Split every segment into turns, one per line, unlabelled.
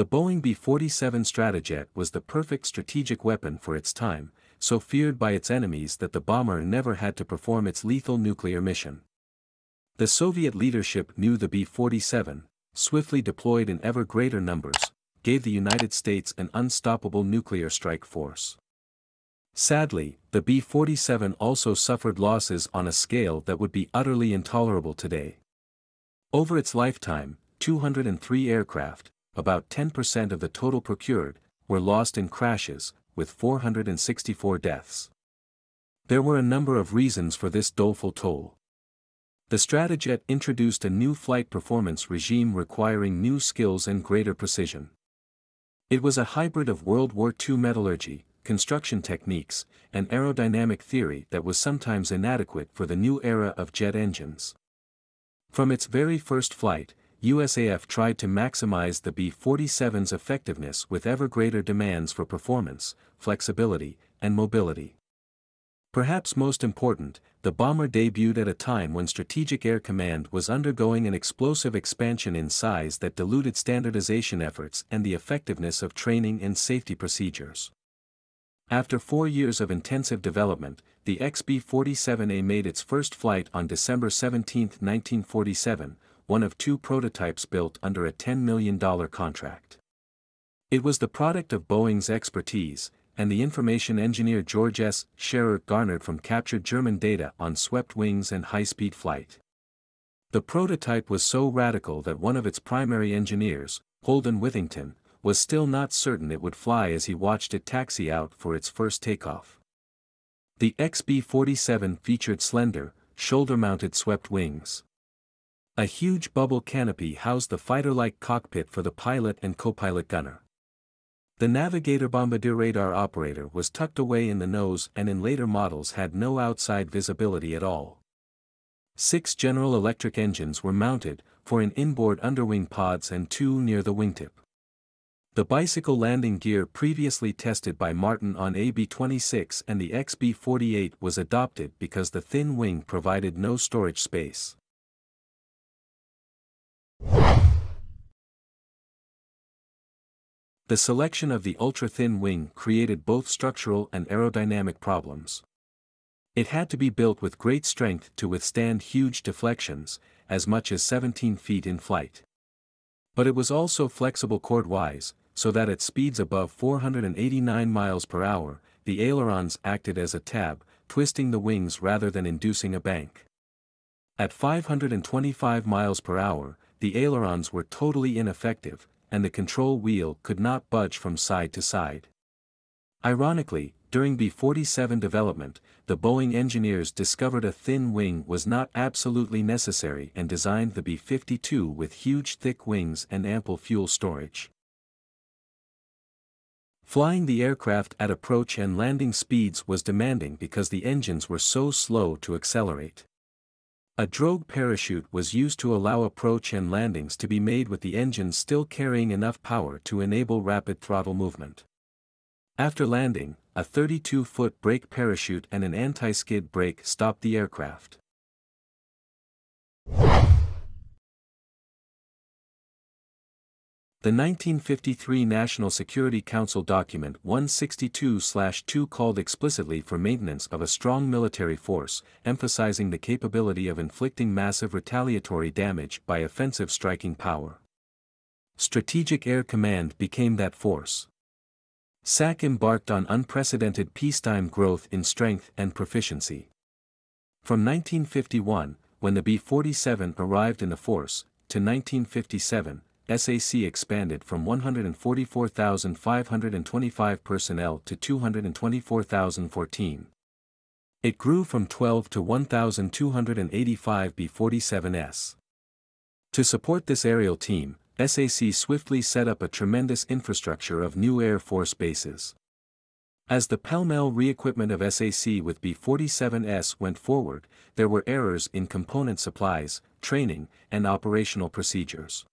The Boeing B-47 Stratojet was the perfect strategic weapon for its time, so feared by its enemies that the bomber never had to perform its lethal nuclear mission. The Soviet leadership knew the B-47, swiftly deployed in ever greater numbers, gave the United States an unstoppable nuclear strike force. Sadly, the B-47 also suffered losses on a scale that would be utterly intolerable today. Over its lifetime, 203 aircraft, about 10% of the total procured, were lost in crashes, with 464 deaths. There were a number of reasons for this doleful toll. The Stratojet introduced a new flight performance regime requiring new skills and greater precision. It was a hybrid of World War II metallurgy, construction techniques, and aerodynamic theory that was sometimes inadequate for the new era of jet engines. From its very first flight, USAF tried to maximize the B-47's effectiveness with ever greater demands for performance, flexibility, and mobility. Perhaps most important, the bomber debuted at a time when Strategic Air Command was undergoing an explosive expansion in size that diluted standardization efforts and the effectiveness of training and safety procedures. After four years of intensive development, the XB-47A made its first flight on December 17, 1947, one of two prototypes built under a $10 million contract. It was the product of Boeing's expertise, and the information engineer George S. Schairer garnered from captured German data on swept wings and high-speed flight. The prototype was so radical that one of its primary engineers, Holden Withington, was still not certain it would fly as he watched it taxi out for its first takeoff. The XB-47 featured slender, shoulder-mounted swept wings. A huge bubble canopy housed the fighter-like cockpit for the pilot and co-pilot gunner. The Navigator Bombardier radar operator was tucked away in the nose and in later models had no outside visibility at all. Six General Electric engines were mounted, for in inboard underwing pods and two near the wingtip. The bicycle landing gear previously tested by Martin on AB-26 and the XB-48 was adopted because the thin wing provided no storage space. The selection of the ultra-thin wing created both structural and aerodynamic problems. It had to be built with great strength to withstand huge deflections, as much as 17 feet in flight. But it was also flexible chord-wise, so that at speeds above 489 miles per hour, the ailerons acted as a tab, twisting the wings rather than inducing a bank. At 525 miles per hour, the ailerons were totally ineffective, and the control wheel could not budge from side to side. Ironically, during B-47 development, the Boeing engineers discovered a thin wing was not absolutely necessary and designed the B-52 with huge thick wings and ample fuel storage. Flying the aircraft at approach and landing speeds was demanding because the engines were so slow to accelerate. A drogue parachute was used to allow approach and landings to be made with the engine still carrying enough power to enable rapid throttle movement. After landing, a 32-foot brake parachute and an anti-skid brake stopped the aircraft. The 1953 National Security Council document 162-2 called explicitly for maintenance of a strong military force, emphasizing the capability of inflicting massive retaliatory damage by offensive striking power. Strategic Air Command became that force. SAC embarked on unprecedented peacetime growth in strength and proficiency. From 1951, when the B-47 arrived in the force, to 1957, SAC expanded from 144,525 personnel to 224,014. It grew from 12 to 1,285 B-47s. To support this aerial team, SAC swiftly set up a tremendous infrastructure of new Air Force bases. As the pell-mell re-equipment of SAC with B-47S went forward, there were errors in component supplies, training, and operational procedures.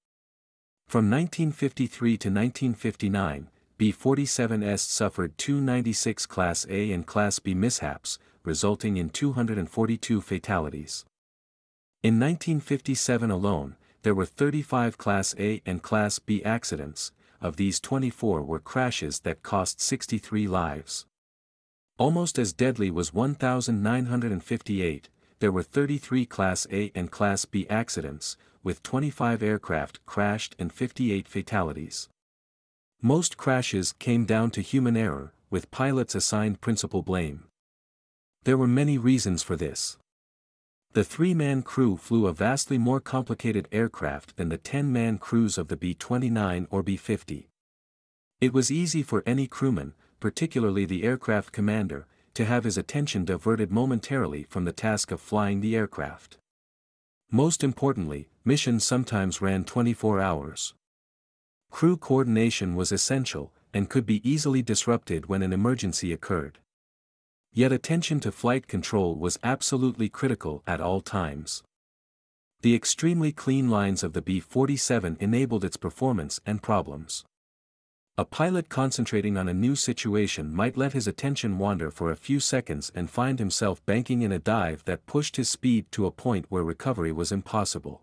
From 1953 to 1959, B-47S suffered 296 Class A and Class B mishaps, resulting in 242 fatalities. In 1957 alone, there were 35 Class A and Class B accidents, of these 24 were crashes that cost 63 lives. Almost as deadly was 1,958, there were 33 Class A and Class B accidents, with 25 aircraft crashed and 58 fatalities. Most crashes came down to human error, with pilots assigned principal blame. There were many reasons for this. The three-man crew flew a vastly more complicated aircraft than the 10-man crews of the B-29 or B-50. It was easy for any crewman, particularly the aircraft commander, to have his attention diverted momentarily from the task of flying the aircraft. Most importantly, missions sometimes ran 24 hours. Crew coordination was essential, and could be easily disrupted when an emergency occurred. Yet attention to flight control was absolutely critical at all times. The extremely clean lines of the B-47 enabled its performance and problems. A pilot concentrating on a new situation might let his attention wander for a few seconds and find himself banking in a dive that pushed his speed to a point where recovery was impossible.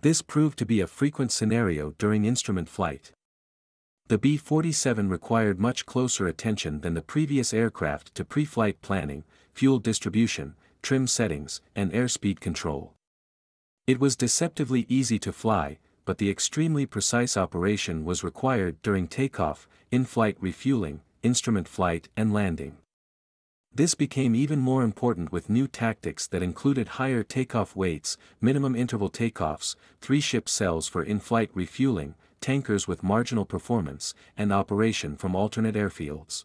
This proved to be a frequent scenario during instrument flight. The B-47 required much closer attention than the previous aircraft to pre-flight planning, fuel distribution, trim settings, and airspeed control. It was deceptively easy to fly, but the extremely precise operation was required during takeoff, in-flight refueling, instrument flight and landing. This became even more important with new tactics that included higher takeoff weights, minimum interval takeoffs, three ship cells for in-flight refueling, tankers with marginal performance, and operation from alternate airfields.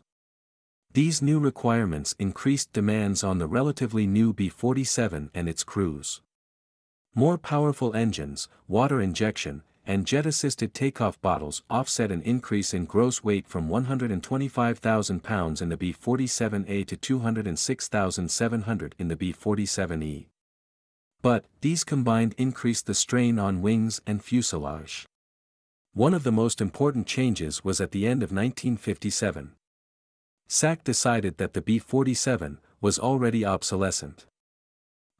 These new requirements increased demands on the relatively new B-47 and its crews. More powerful engines, water injection, and jet-assisted takeoff bottles offset an increase in gross weight from 125,000 pounds in the B-47A to 206,700 in the B-47E. But, these combined increased the strain on wings and fuselage. One of the most important changes was at the end of 1957. SAC decided that the B-47 was already obsolescent.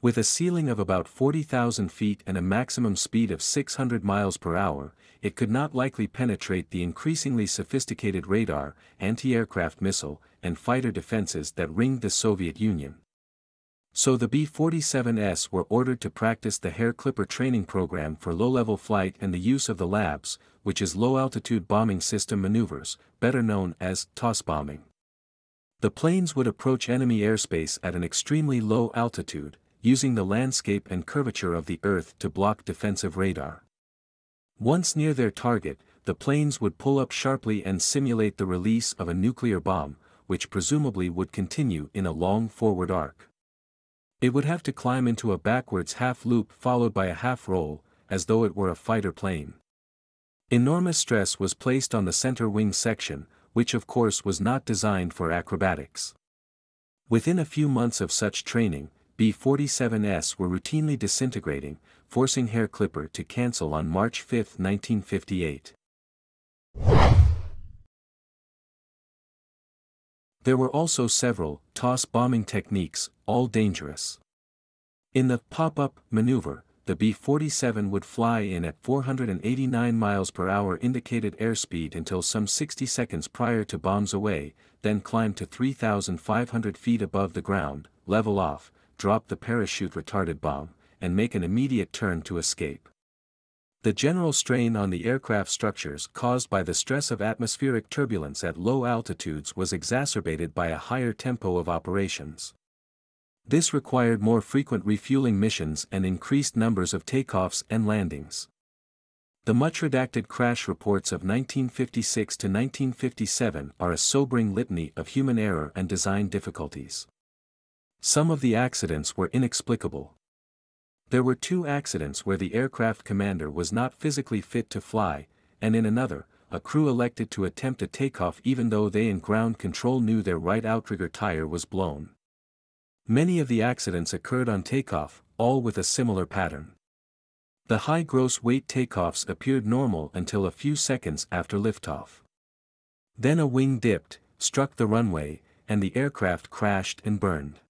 With a ceiling of about 40,000 feet and a maximum speed of 600 miles per hour, it could not likely penetrate the increasingly sophisticated radar, anti-aircraft missile, and fighter defenses that ringed the Soviet Union. So the B-47S were ordered to practice the hair clipper training program for low-level flight and the use of the LABS, which is low-altitude bombing system maneuvers, better known as toss bombing. The planes would approach enemy airspace at an extremely low altitude, using the landscape and curvature of the Earth to block defensive radar. Once near their target, the planes would pull up sharply and simulate the release of a nuclear bomb, which presumably would continue in a long forward arc. It would have to climb into a backwards half-loop followed by a half-roll, as though it were a fighter plane. Enormous stress was placed on the center wing section, which of course was not designed for acrobatics. Within a few months of such training, B-47S were routinely disintegrating, forcing Hair Clipper to cancel on March 5, 1958. There were also several toss bombing techniques, all dangerous. In the pop-up maneuver, the B-47 would fly in at 489 miles per hour indicated airspeed until some 60 seconds prior to bombs away, then climb to 3,500 feet above the ground, level off, drop the parachute retarded bomb, and make an immediate turn to escape. The general strain on the aircraft structures caused by the stress of atmospheric turbulence at low altitudes was exacerbated by a higher tempo of operations. This required more frequent refueling missions and increased numbers of takeoffs and landings. The much redacted crash reports of 1956 to 1957 are a sobering litany of human error and design difficulties. Some of the accidents were inexplicable. There were two accidents where the aircraft commander was not physically fit to fly, and in another, a crew elected to attempt a takeoff even though they in ground control knew their right outrigger tire was blown. Many of the accidents occurred on takeoff, all with a similar pattern. The high gross weight takeoffs appeared normal until a few seconds after liftoff. Then a wing dipped, struck the runway, and the aircraft crashed and burned.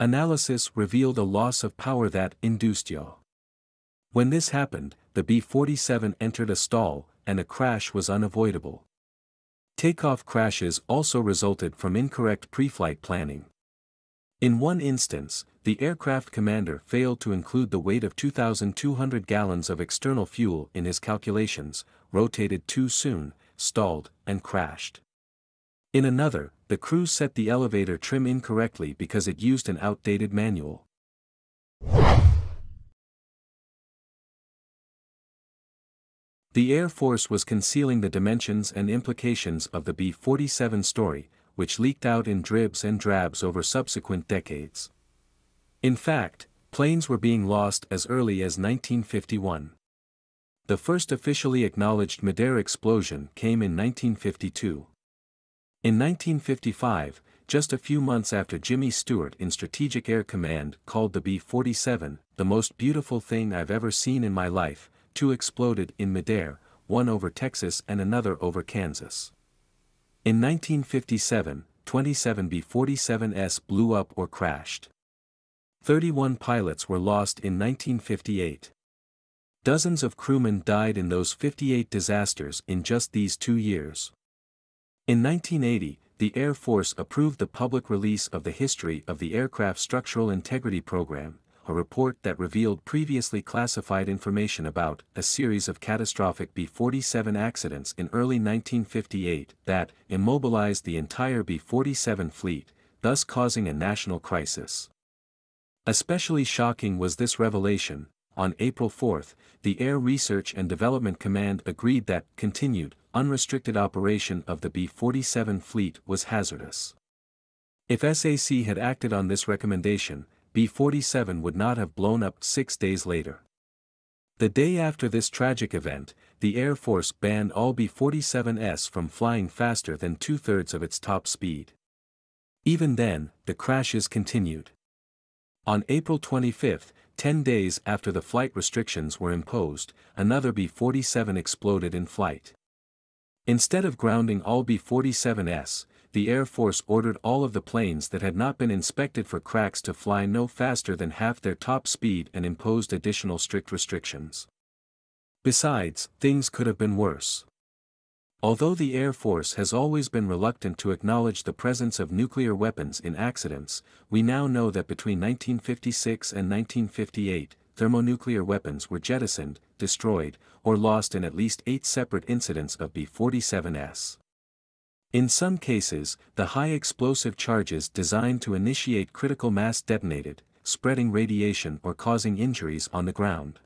Analysis revealed a loss of power that induced yaw. When this happened, the B-47 entered a stall, and a crash was unavoidable. Takeoff crashes also resulted from incorrect pre-flight planning. In one instance, the aircraft commander failed to include the weight of 2,200 gallons of external fuel in his calculations, rotated too soon, stalled, and crashed. In another, the crew set the elevator trim incorrectly because it used an outdated manual. The Air Force was concealing the dimensions and implications of the B-47 story, which leaked out in dribs and drabs over subsequent decades. In fact, planes were being lost as early as 1951. The first officially acknowledged Midair explosion came in 1952. In 1955, just a few months after Jimmy Stewart in Strategic Air Command called the B-47, the most beautiful thing I've ever seen in my life, two exploded in midair, one over Texas and another over Kansas. In 1957, 27 B-47s blew up or crashed. 31 pilots were lost in 1958. Dozens of crewmen died in those 58 disasters in just these two years. In 1980, the Air Force approved the public release of the history of the Aircraft Structural Integrity Program, a report that revealed previously classified information about a series of catastrophic B-47 accidents in early 1958 that immobilized the entire B-47 fleet, thus causing a national crisis. Especially shocking was this revelation, on April 4, the Air Research and Development Command agreed that continued, unrestricted operation of the B-47 fleet was hazardous. If SAC had acted on this recommendation, B-47 would not have blown up six days later. The day after this tragic event, the Air Force banned all B-47s from flying faster than two-thirds of its top speed. Even then, the crashes continued. On April 25, 10 days after the flight restrictions were imposed, another B-47 exploded in flight. Instead of grounding all B-47s, the Air Force ordered all of the planes that had not been inspected for cracks to fly no faster than half their top speed and imposed additional strict restrictions. Besides, things could have been worse. Although the Air Force has always been reluctant to acknowledge the presence of nuclear weapons in accidents, we now know that between 1956 and 1958, thermonuclear weapons were jettisoned, destroyed, or lost in at least eight separate incidents of B-47s. In some cases, the high explosive charges designed to initiate critical mass detonated, spreading radiation or causing injuries on the ground.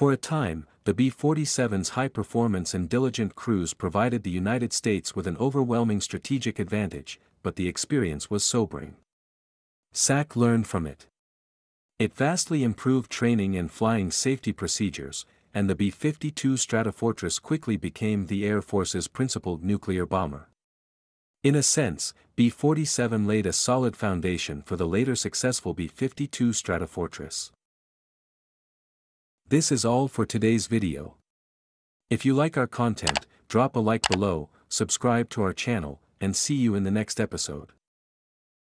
For a time, the B-47's high performance and diligent crews provided the United States with an overwhelming strategic advantage, but the experience was sobering. SAC learned from it. It vastly improved training and flying safety procedures, and the B-52 Stratofortress quickly became the Air Force's principal nuclear bomber. In a sense, B-47 laid a solid foundation for the later successful B-52 Stratofortress. This is all for today's video. If you like our content, drop a like below, subscribe to our channel, and see you in the next episode.